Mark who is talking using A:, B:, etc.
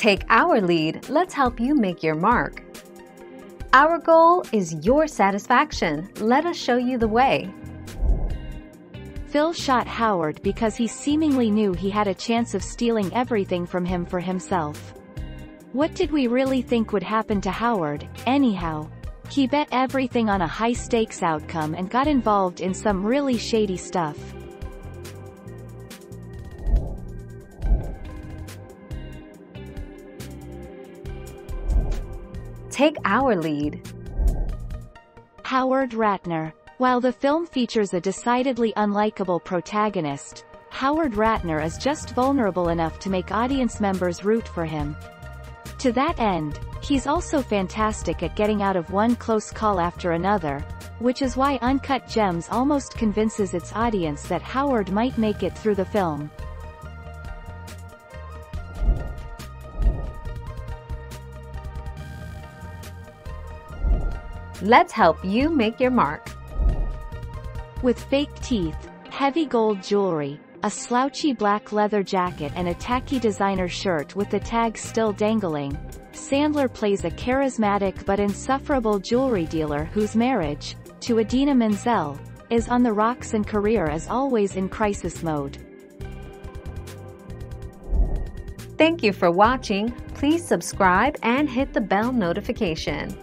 A: Take our lead, let's help you make your mark. Our goal is your satisfaction. Let us show you the way.
B: Phil shot Howard because he seemingly knew he had a chance of stealing everything from him for himself. What did we really think would happen to Howard, anyhow? He bet everything on a high-stakes outcome and got involved in some really shady stuff.
A: Take our lead.
B: Howard Ratner. While the film features a decidedly unlikable protagonist, Howard Ratner is just vulnerable enough to make audience members root for him. To that end, he's also fantastic at getting out of one close call after another, which is why Uncut Gems almost convinces its audience that Howard might make it through the film.
A: Let's help you make your mark.
B: With fake teeth, heavy gold jewelry, a slouchy black leather jacket and a tacky designer shirt with the tag still dangling, Sandler plays a charismatic but insufferable jewelry dealer whose marriage, to Idina Menzel, is on the rocks and career is always in crisis mode.
A: Thank you for watching. Please subscribe and hit the bell notification.